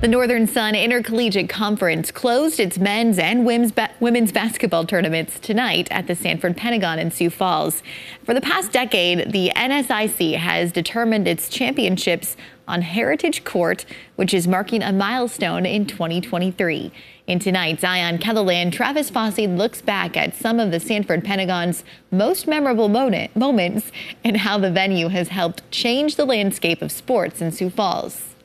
The Northern Sun Intercollegiate Conference closed its men's and women's, ba women's basketball tournaments tonight at the Sanford Pentagon in Sioux Falls. For the past decade, the NSIC has determined its championships on Heritage Court, which is marking a milestone in 2023. In tonight's Eye on KELOLAND, Travis Fossey looks back at some of the Sanford Pentagon's most memorable moment, moments and how the venue has helped change the landscape of sports in Sioux Falls.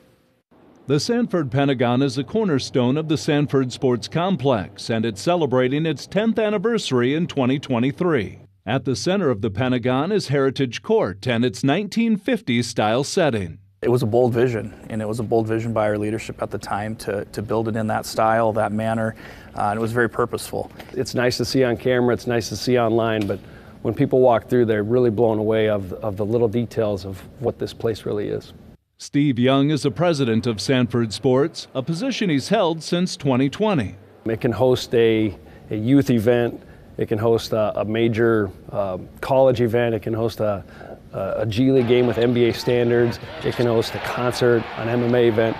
The Sanford Pentagon is a cornerstone of the Sanford Sports Complex, and it's celebrating its 10th anniversary in 2023. At the center of the Pentagon is Heritage Court and its 1950s style setting. It was a bold vision, and it was a bold vision by our leadership at the time to, to build it in that style, that manner, uh, and it was very purposeful. It's nice to see on camera, it's nice to see online, but when people walk through, they're really blown away of, of the little details of what this place really is. Steve Young is the president of Sanford Sports, a position he's held since 2020. It can host a, a youth event, it can host a, a major uh, college event, it can host a, a G League game with NBA standards, it can host a concert, an MMA event,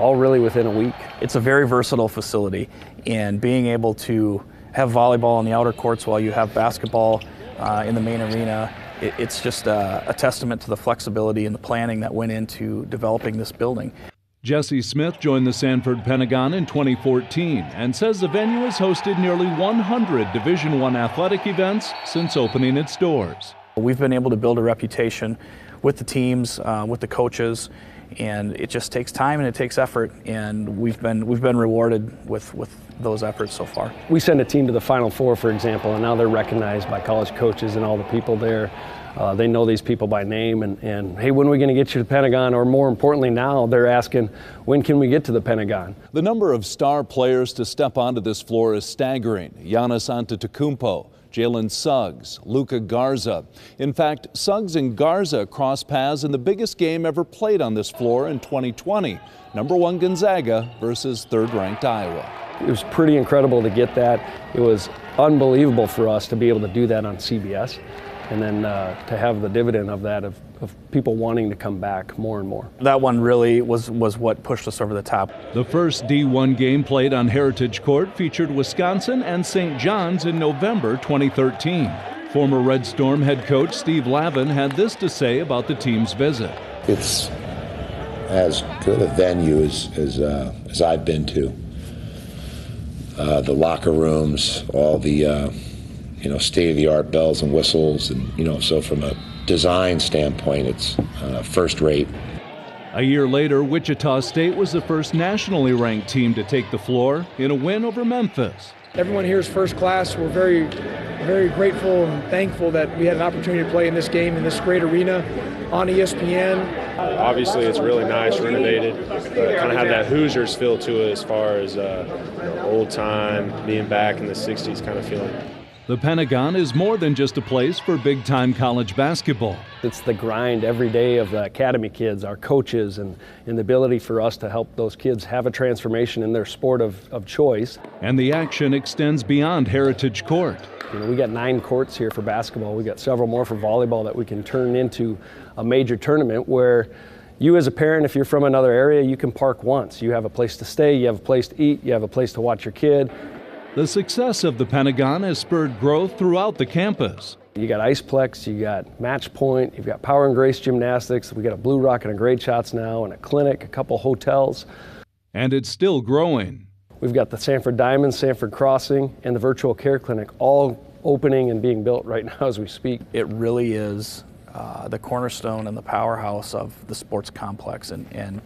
all really within a week. It's a very versatile facility, and being able to have volleyball on the outer courts while you have basketball uh, in the main arena it, it's just a, a testament to the flexibility and the planning that went into developing this building. Jesse Smith joined the Sanford Pentagon in 2014 and says the venue has hosted nearly 100 Division One athletic events since opening its doors. We've been able to build a reputation with the teams, uh, with the coaches, and it just takes time and it takes effort, and we've been we've been rewarded with with those efforts so far. We send a team to the Final Four, for example, and now they're recognized by college coaches and all the people there. Uh, they know these people by name, and, and hey, when are we going to get you to the Pentagon? Or more importantly, now they're asking, when can we get to the Pentagon? The number of star players to step onto this floor is staggering. Giannis Antetokounmpo, Jalen Suggs, Luka Garza. In fact, Suggs and Garza crossed paths in the biggest game ever played on this floor in 2020. Number one Gonzaga versus third ranked Iowa. It was pretty incredible to get that. It was unbelievable for us to be able to do that on CBS and then uh, to have the dividend of that of, of, people wanting to come back more and more. That one really was was what pushed us over the top. The first D1 game played on Heritage Court featured Wisconsin and St. John's in November 2013. Former Red Storm head coach Steve Lavin had this to say about the team's visit. It's as good a venue as as, uh, as I've been to. Uh, the locker rooms, all the uh, you know state of the art bells and whistles, and you know so from a design standpoint, it's uh, first rate. A year later, Wichita State was the first nationally ranked team to take the floor in a win over Memphis. Everyone here is first class. We're very, very grateful and thankful that we had an opportunity to play in this game in this great arena on ESPN. Obviously, it's really nice, renovated. kind of had that Hoosiers feel to it as far as uh, you know, old time, being back in the 60s kind of feeling. The Pentagon is more than just a place for big time college basketball. It's the grind every day of the academy kids, our coaches, and, and the ability for us to help those kids have a transformation in their sport of, of choice. And the action extends beyond Heritage Court. You know, we got nine courts here for basketball. We got several more for volleyball that we can turn into a major tournament where you as a parent, if you're from another area, you can park once. You have a place to stay, you have a place to eat, you have a place to watch your kid. The success of the Pentagon has spurred growth throughout the campus. You got Iceplex, you got Match Point, you've got Power and Grace Gymnastics, we got a Blue Rock and a Great Shots now, and a clinic, a couple hotels. And it's still growing. We've got the Sanford Diamond, Sanford Crossing, and the Virtual Care Clinic all opening and being built right now as we speak. It really is uh, the cornerstone and the powerhouse of the sports complex. And, and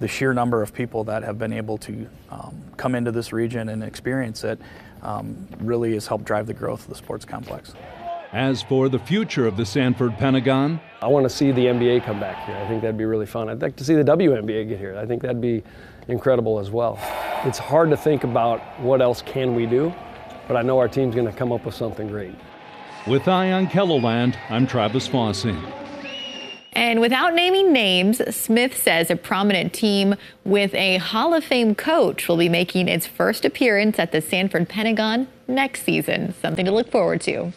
the sheer number of people that have been able to um, come into this region and experience it um, really has helped drive the growth of the sports complex. As for the future of the Sanford Pentagon, I want to see the NBA come back here. I think that'd be really fun. I'd like to see the WNBA get here. I think that'd be incredible as well. It's hard to think about what else can we do, but I know our team's going to come up with something great. With Eye on KELOLAND, I'm Travis Fossey. And without naming names, Smith says a prominent team with a Hall of Fame coach will be making its first appearance at the Sanford Pentagon next season. Something to look forward to.